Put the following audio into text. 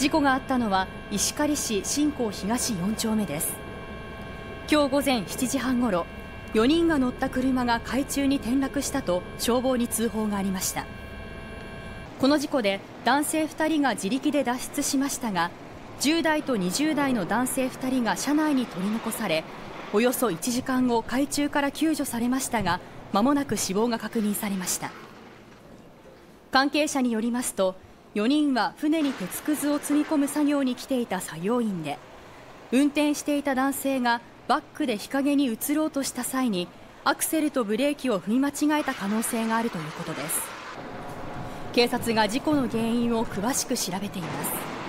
事故があったのは石狩市新港東4丁目です。今日午前7時半ごろ4人が乗った車が海中に転落したと消防に通報がありました。この事故で男性2人が自力で脱出しましたが10代と20代の男性2人が車内に取り残されおよそ1時間後海中から救助されましたが間もなく死亡が確認されました。関係者によりますと4人は船に鉄くずを積み込む作業に来ていた作業員で運転していた男性がバックで日陰に移ろうとした際にアクセルとブレーキを踏み間違えた可能性があるということです。警察が事故の原因を詳しく調べています。